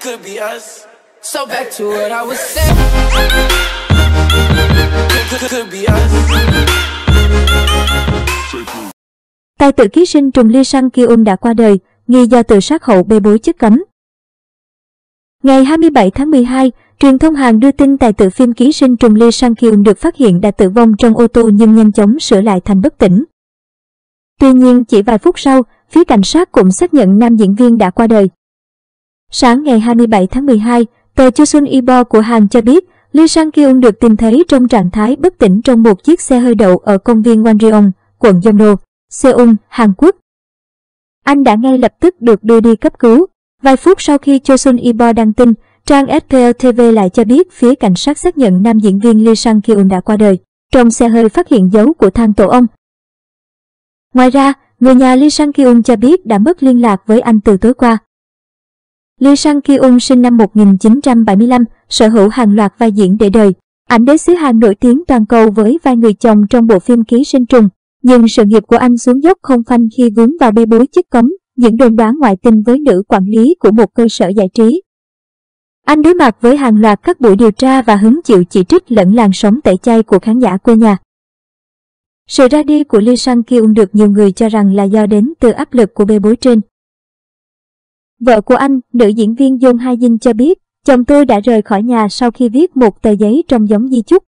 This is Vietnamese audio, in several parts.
could be us. So back to what I was saying. Could, could, be us. Tài tử ký sinh trùng Lee Sang Kyun đã qua đời, nghi do tự sát hậu bê bối chất cấm. Ngày 27 tháng 12, truyền thông Hàn đưa tin tài tử phim ký sinh trùng Lee Sang Kyun được phát hiện đã tử vong trong ô tô nhưng nhanh chóng sửa lại thành bất tỉnh. Tuy nhiên chỉ vài phút sau, phía cảnh sát cũng xác nhận nam diễn viên đã qua đời. Sáng ngày 27 tháng 12, tờ Chosun Ibo của Hàn cho biết Lee Sang Kyung được tìm thấy trong trạng thái bất tỉnh trong một chiếc xe hơi đậu ở công viên Wanryong, quận Yongdo, Seoul, Hàn Quốc. Anh đã ngay lập tức được đưa đi cấp cứu. Vài phút sau khi Chosun Ibo đăng tin, trang SPL TV lại cho biết phía cảnh sát xác nhận nam diễn viên Lee Sang Kyung đã qua đời. Trong xe hơi phát hiện dấu của thang tổ ong. Ngoài ra, người nhà Lee Sang Kyung cho biết đã mất liên lạc với anh từ tối qua. Lee Sang Kyung sinh năm 1975, sở hữu hàng loạt vai diễn để đời. Ảnh đế xứ Hàn nổi tiếng toàn cầu với vai người chồng trong bộ phim Ký sinh trùng. Nhưng sự nghiệp của anh xuống dốc không phanh khi vướng vào bê bối chất cấm, những đồn đoán ngoại tình với nữ quản lý của một cơ sở giải trí. Anh đối mặt với hàng loạt các buổi điều tra và hứng chịu chỉ trích lẫn làn sóng tẩy chay của khán giả quê nhà. Sự ra đi của Lee Sang Kyung được nhiều người cho rằng là do đến từ áp lực của bê bối trên. Vợ của anh, nữ diễn viên Jung hai Jin cho biết, chồng tôi đã rời khỏi nhà sau khi viết một tờ giấy trong giống di chúc.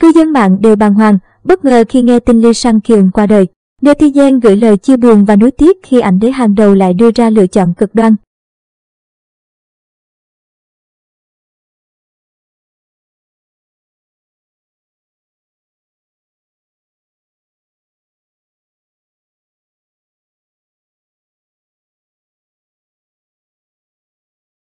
Cư dân mạng đều bàng hoàng, bất ngờ khi nghe tin Lee Sang Kyung qua đời. Netizen gửi lời chia buồn và nuối tiếc khi ảnh đế hàng đầu lại đưa ra lựa chọn cực đoan.